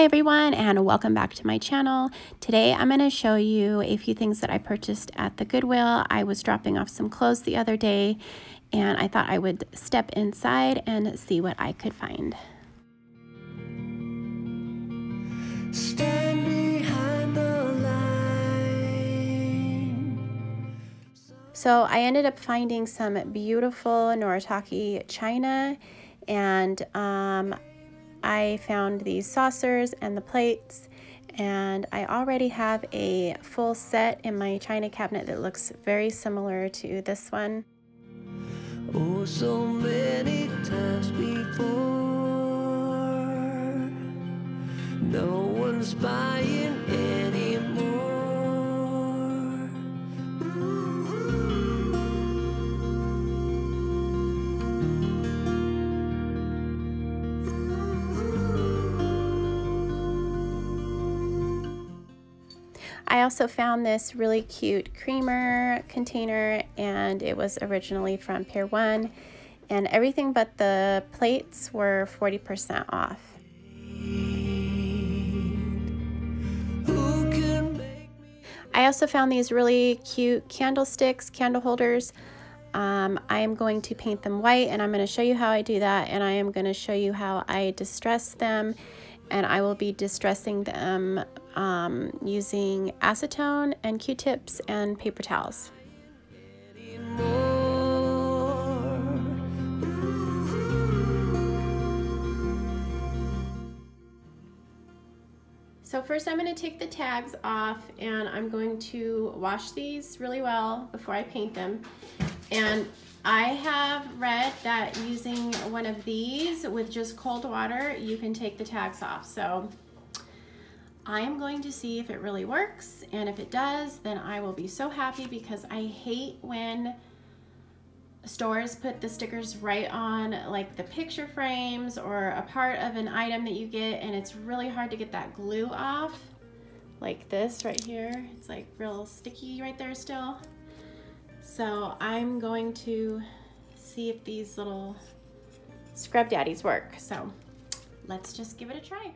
Hi everyone and welcome back to my channel. Today I'm going to show you a few things that I purchased at the Goodwill. I was dropping off some clothes the other day and I thought I would step inside and see what I could find. So I ended up finding some beautiful Noritake china and um, I found these saucers and the plates and I already have a full set in my china cabinet that looks very similar to this one. Oh, so many times before No one's buying I also found this really cute creamer container and it was originally from Pier 1 and everything but the plates were 40% off. I also found these really cute candlesticks, candle holders. Um, I am going to paint them white and I'm going to show you how I do that and I am going to show you how I distress them and I will be distressing them um, using acetone and q-tips and paper towels. So first I'm going to take the tags off and I'm going to wash these really well before I paint them. And I have read that using one of these with just cold water, you can take the tags off. So I am going to see if it really works. And if it does, then I will be so happy because I hate when stores put the stickers right on like the picture frames or a part of an item that you get and it's really hard to get that glue off like this right here. It's like real sticky right there still. So I'm going to see if these little scrub daddies work. So let's just give it a try.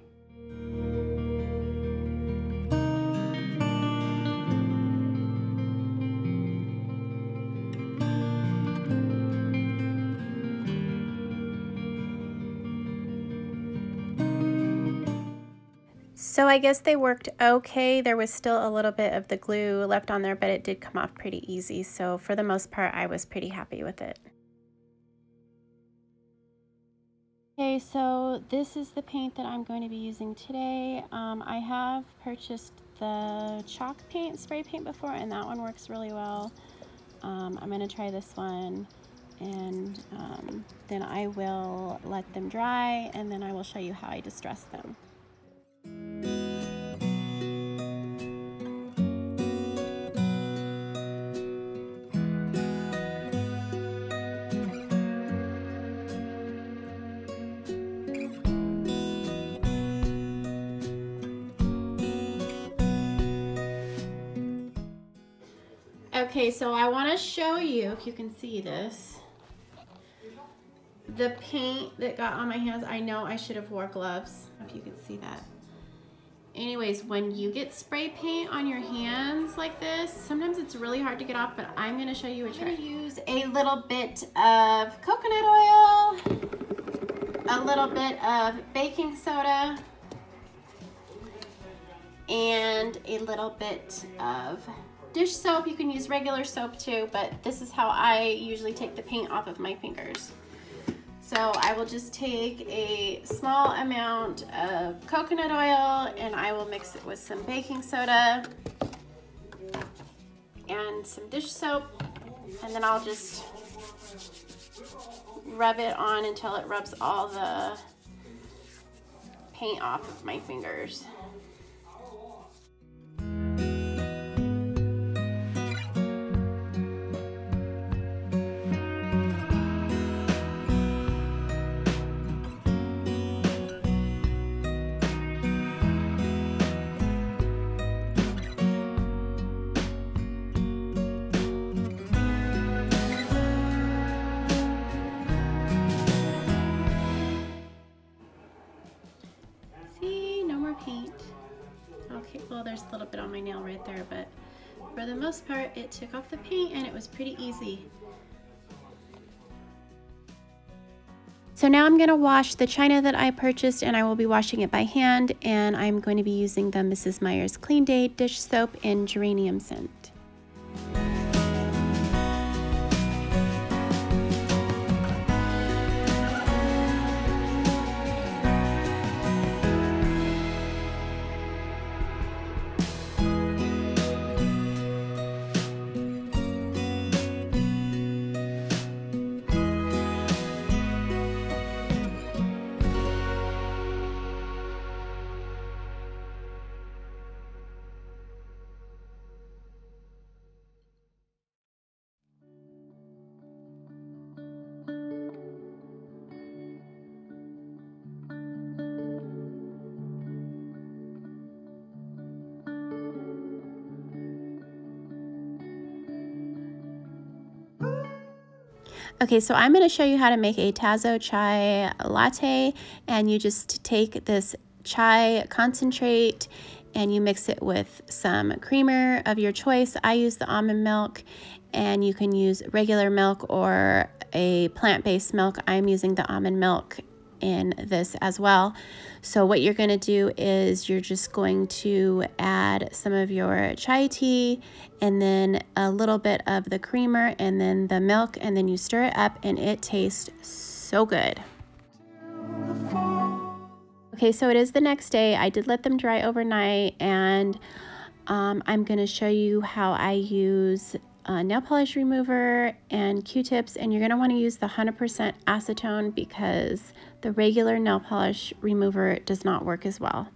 So I guess they worked okay. There was still a little bit of the glue left on there, but it did come off pretty easy. So for the most part, I was pretty happy with it. Okay, so this is the paint that I'm going to be using today. Um, I have purchased the chalk paint, spray paint before, and that one works really well. Um, I'm going to try this one, and um, then I will let them dry, and then I will show you how I distress them. Okay, so I want to show you, if you can see this, the paint that got on my hands. I know I should have wore gloves, if you can see that. Anyways, when you get spray paint on your hands like this, sometimes it's really hard to get off, but I'm gonna show you a trick. I'm gonna use a little bit of coconut oil, a little bit of baking soda, and a little bit of dish soap. You can use regular soap too, but this is how I usually take the paint off of my fingers. So I will just take a small amount of coconut oil and I will mix it with some baking soda and some dish soap and then I'll just rub it on until it rubs all the paint off of my fingers. more paint. Okay, well there's a little bit on my nail right there, but for the most part it took off the paint and it was pretty easy. So now I'm going to wash the china that I purchased and I will be washing it by hand and I'm going to be using the Mrs. Meyer's Clean Day dish soap in geranium scent. Okay, so I'm going to show you how to make a Tazo chai latte and you just take this chai concentrate and you mix it with some creamer of your choice. I use the almond milk and you can use regular milk or a plant-based milk. I'm using the almond milk in this as well. So what you're going to do is you're just going to add some of your chai tea and then a little bit of the creamer and then the milk and then you stir it up and it tastes so good. Okay, so it is the next day. I did let them dry overnight and um, I'm going to show you how I use nail polish remover and q-tips and you're going to want to use the 100% acetone because the regular nail polish remover does not work as well.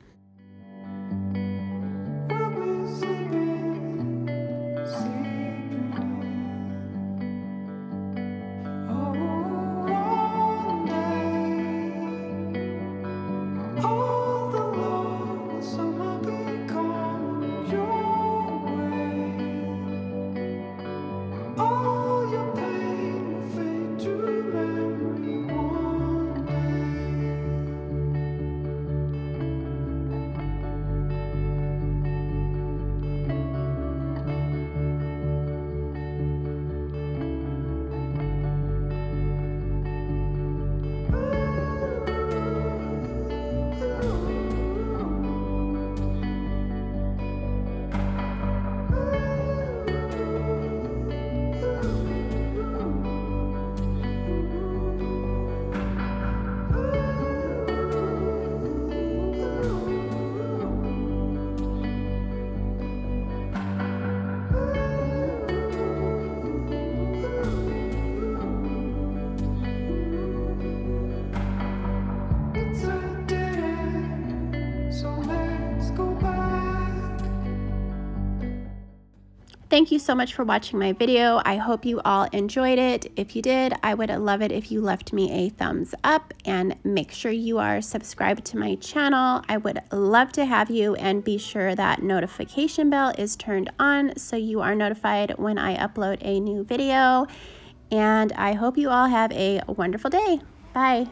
Thank you so much for watching my video. I hope you all enjoyed it. If you did, I would love it if you left me a thumbs up and make sure you are subscribed to my channel. I would love to have you and be sure that notification bell is turned on so you are notified when I upload a new video. And I hope you all have a wonderful day. Bye.